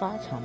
八场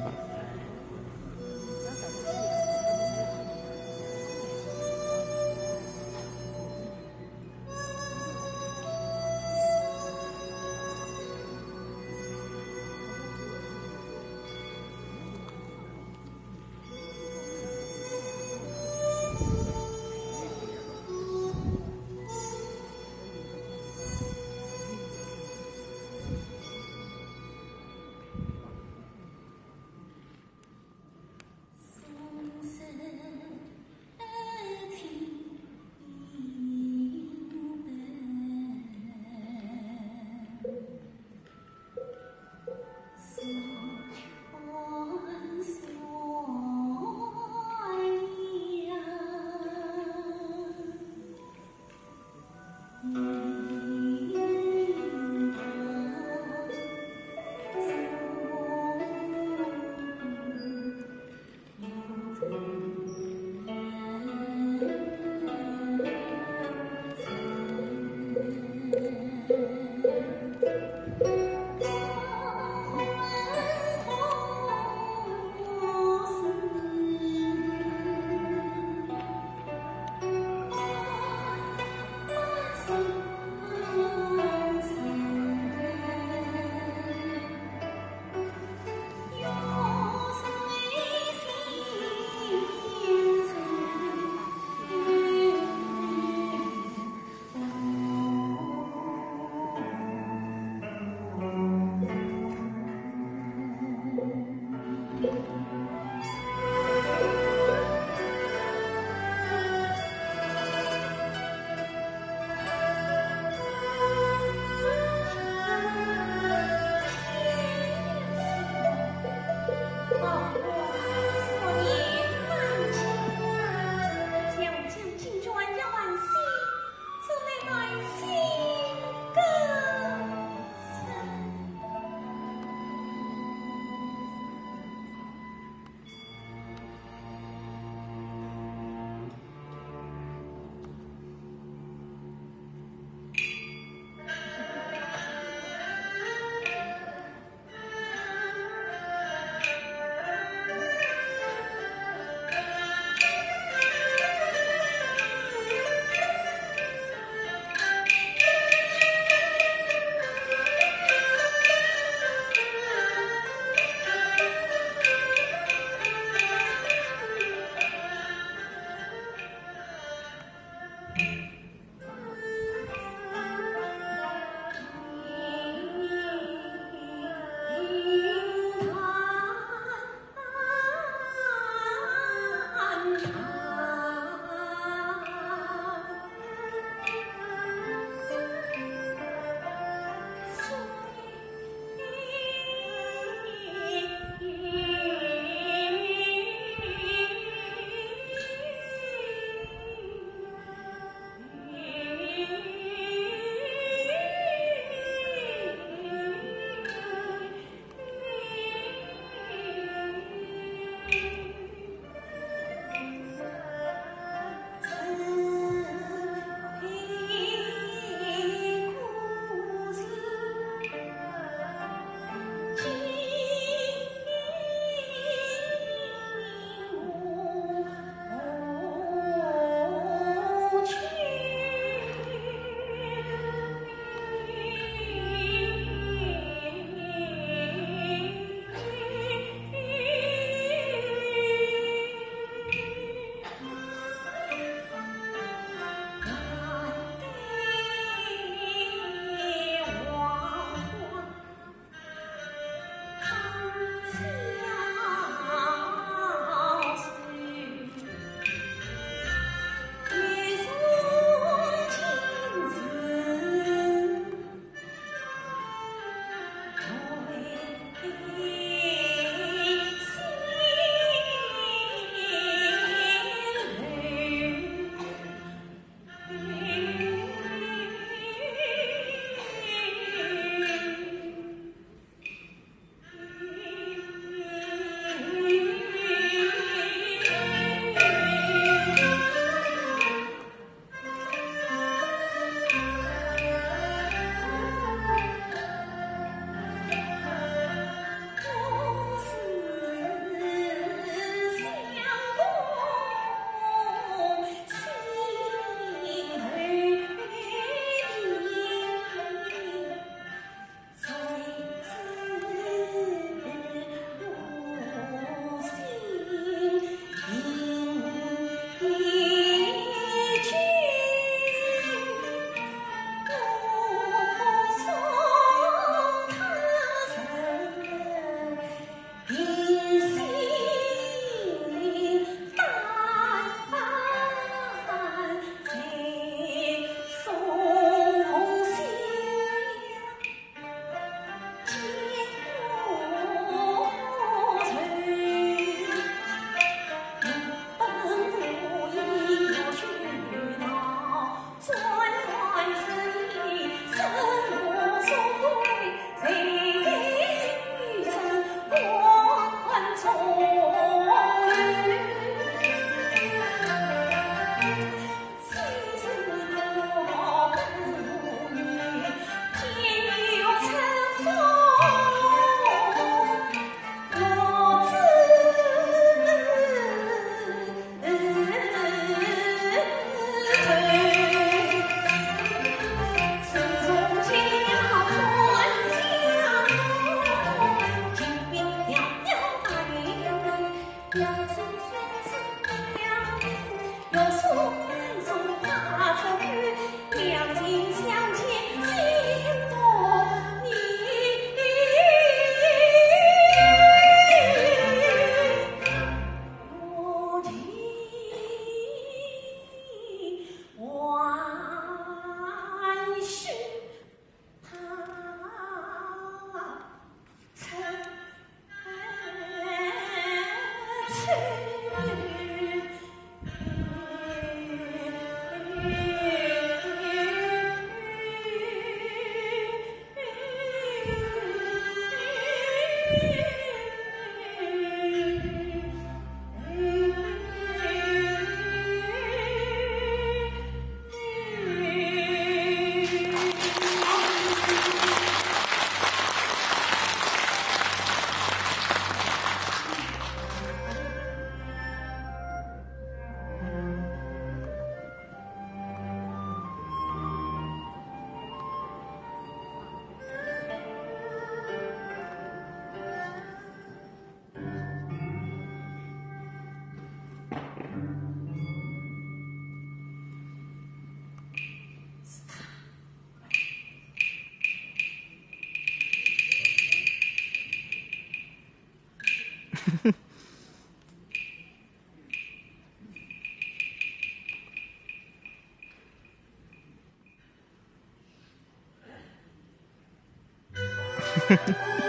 Yeah.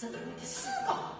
真的是吗？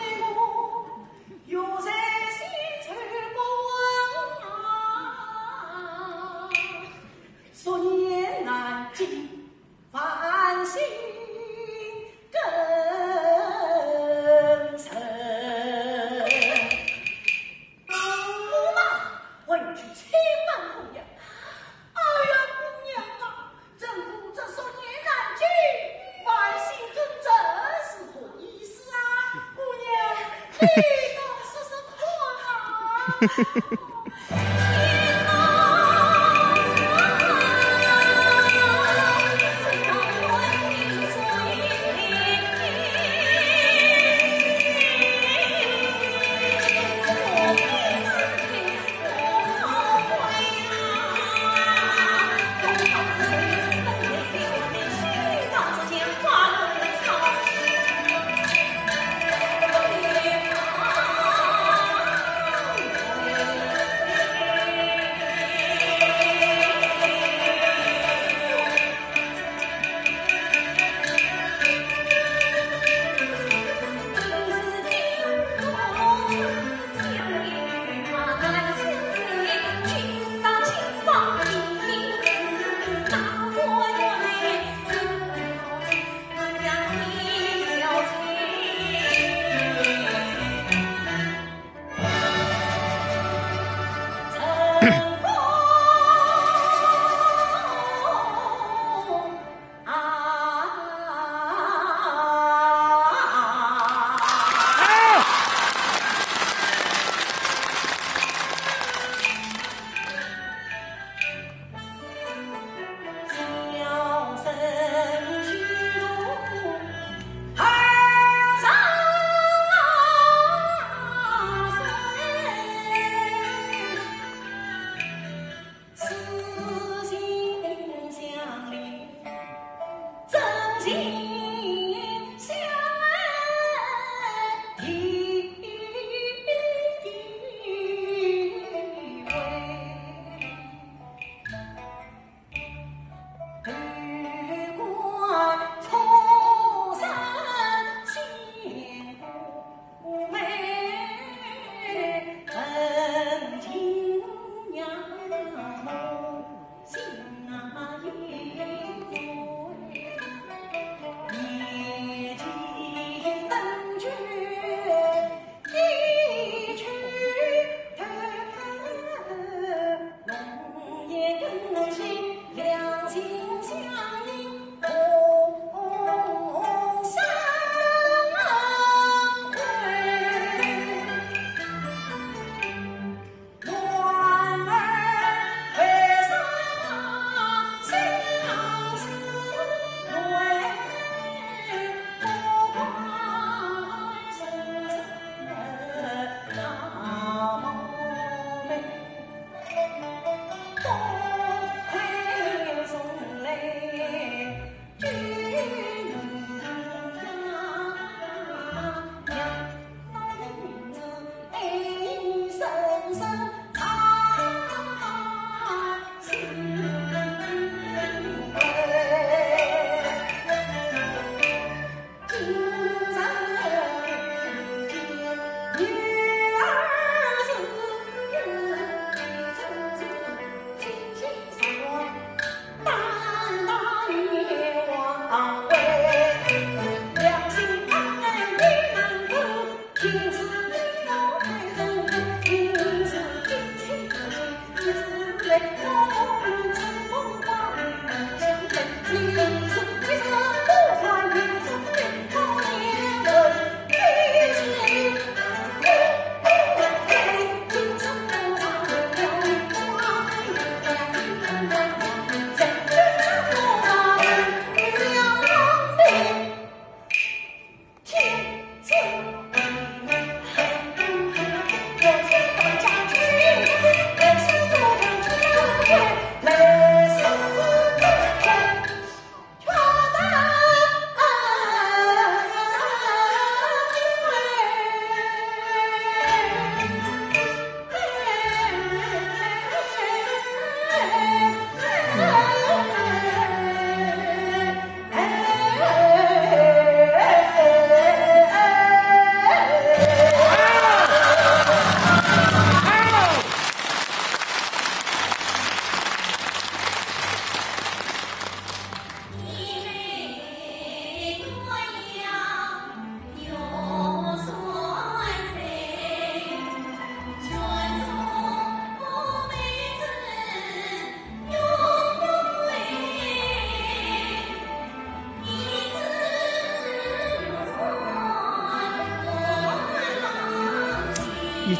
Please don't, sister, come on now.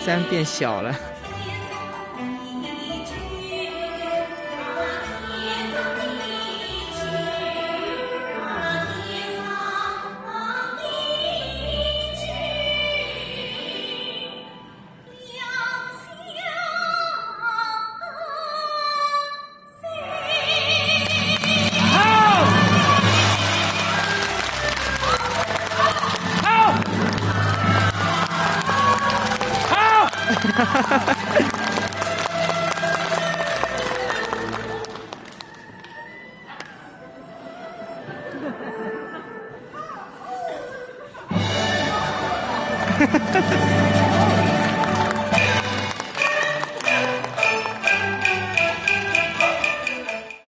三变小了。